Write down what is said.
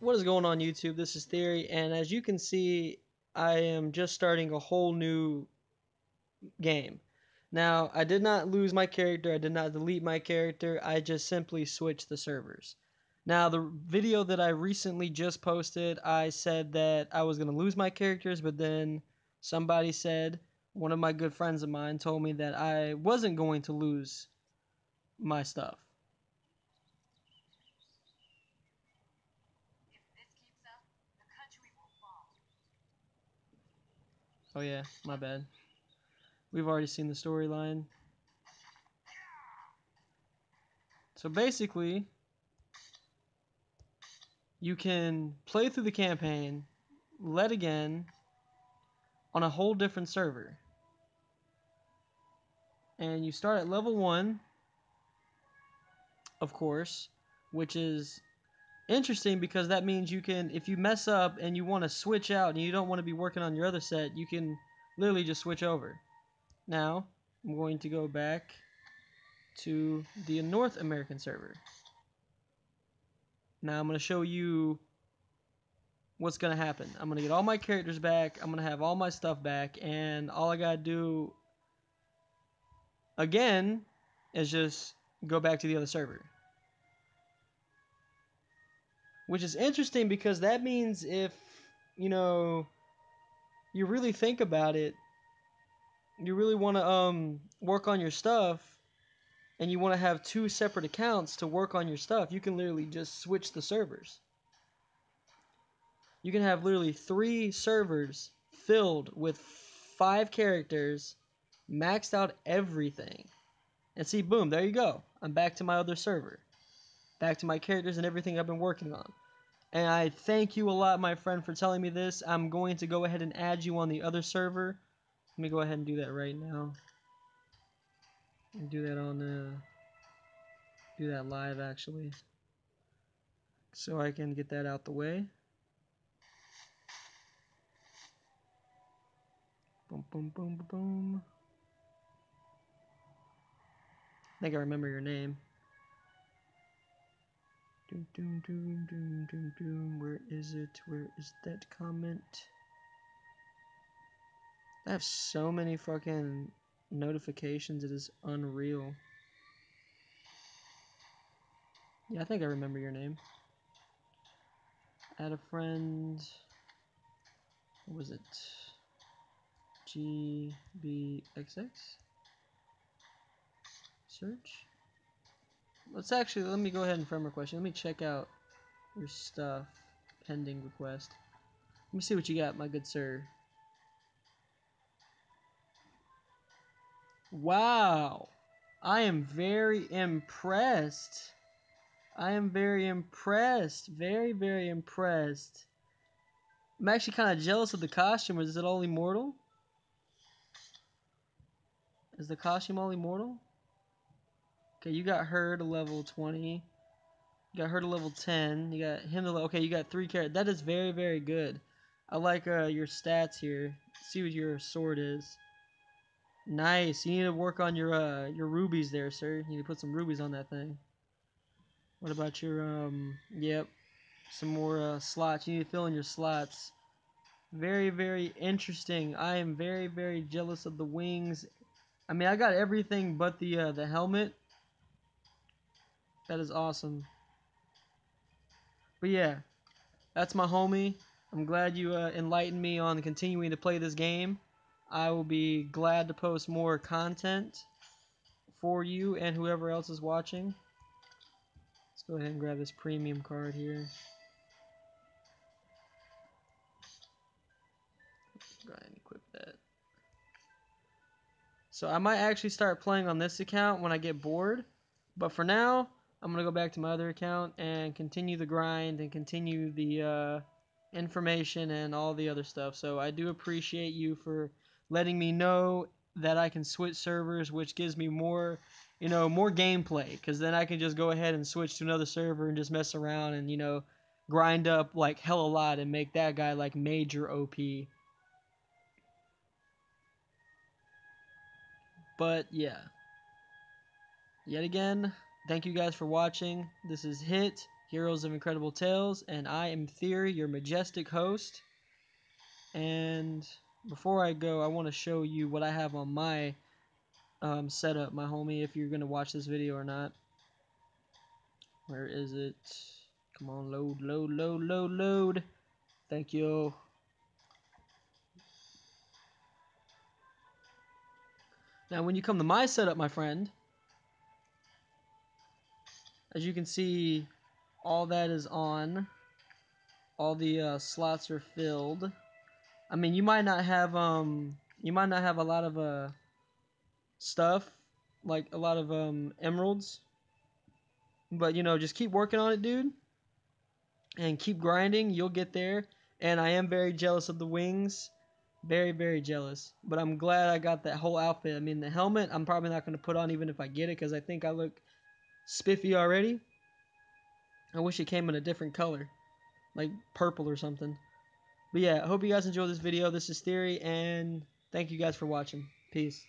What is going on YouTube? This is Theory, and as you can see, I am just starting a whole new game. Now, I did not lose my character, I did not delete my character, I just simply switched the servers. Now, the video that I recently just posted, I said that I was going to lose my characters, but then somebody said, one of my good friends of mine told me that I wasn't going to lose my stuff. Oh yeah, my bad. We've already seen the storyline. So basically, you can play through the campaign, let again, on a whole different server. And you start at level 1, of course, which is interesting because that means you can, if you mess up and you want to switch out and you don't want to be working on your other set, you can literally just switch over. Now, I'm going to go back to the North American server. Now I'm going to show you what's going to happen. I'm going to get all my characters back. I'm going to have all my stuff back. And all I got to do, again, is just go back to the other server. Which is interesting because that means if, you know, you really think about it, you really want to um, work on your stuff, and you want to have two separate accounts to work on your stuff, you can literally just switch the servers. You can have literally three servers filled with five characters, maxed out everything. And see, boom, there you go. I'm back to my other server. Back to my characters and everything I've been working on. And I thank you a lot, my friend, for telling me this. I'm going to go ahead and add you on the other server. Let me go ahead and do that right now. Do that on uh, do that live actually. So I can get that out the way. Boom, boom, boom, boom, boom. I think I remember your name. Doom, doom, doom, doom, doom, doom. Where is it? Where is that comment? I have so many fucking notifications. It is unreal. Yeah, I think I remember your name. Add a friend. What was it? GBXX? Search? Let's actually, let me go ahead and frame request question. Let me check out your stuff. Pending request. Let me see what you got, my good sir. Wow. I am very impressed. I am very impressed. Very, very impressed. I'm actually kind of jealous of the costume. Is it all immortal? Is the costume all immortal? Okay, you got her to level 20. You got her to level 10. You got him to level... Okay, you got three characters. That is very, very good. I like uh, your stats here. see what your sword is. Nice. You need to work on your uh, your rubies there, sir. You need to put some rubies on that thing. What about your, um... Yep. Some more uh, slots. You need to fill in your slots. Very, very interesting. I am very, very jealous of the wings. I mean, I got everything but the uh, the helmet. That is awesome. But yeah, that's my homie. I'm glad you uh, enlightened me on continuing to play this game. I will be glad to post more content for you and whoever else is watching. Let's go ahead and grab this premium card here. Go ahead and equip that. So I might actually start playing on this account when I get bored. But for now, I'm going to go back to my other account and continue the grind and continue the uh, information and all the other stuff. So I do appreciate you for letting me know that I can switch servers, which gives me more, you know, more gameplay. Because then I can just go ahead and switch to another server and just mess around and, you know, grind up like hell a lot and make that guy like major OP. But yeah. Yet again, thank you guys for watching. This is Hit Heroes of Incredible Tales, and I am Theory, your majestic host. And before I go, I want to show you what I have on my um, setup, my homie, if you're going to watch this video or not. Where is it? Come on, load, load, load, load, load. Thank you. Now, when you come to my setup, my friend, as you can see, all that is on. All the uh, slots are filled. I mean, you might not have um, you might not have a lot of uh stuff, like a lot of um emeralds. But you know, just keep working on it, dude, and keep grinding. You'll get there. And I am very jealous of the wings, very very jealous. But I'm glad I got that whole outfit. I mean, the helmet I'm probably not going to put on even if I get it because I think I look spiffy already. I wish it came in a different color, like purple or something. But yeah, I hope you guys enjoyed this video. This is Theory, and thank you guys for watching. Peace.